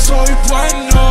soy bueno.